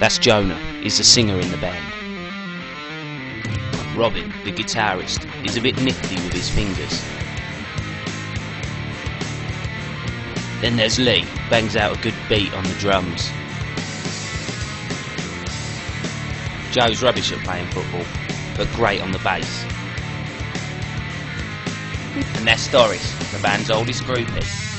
That's Jonah, he's the singer in the band. Robin, the guitarist, is a bit nifty with his fingers. Then there's Lee, bangs out a good beat on the drums. Joe's rubbish at playing football, but great on the bass. And there's Doris, the band's oldest groupie.